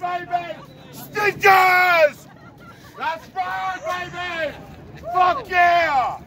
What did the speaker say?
right, baby! Stinkers! That's right, baby! Fuck yeah!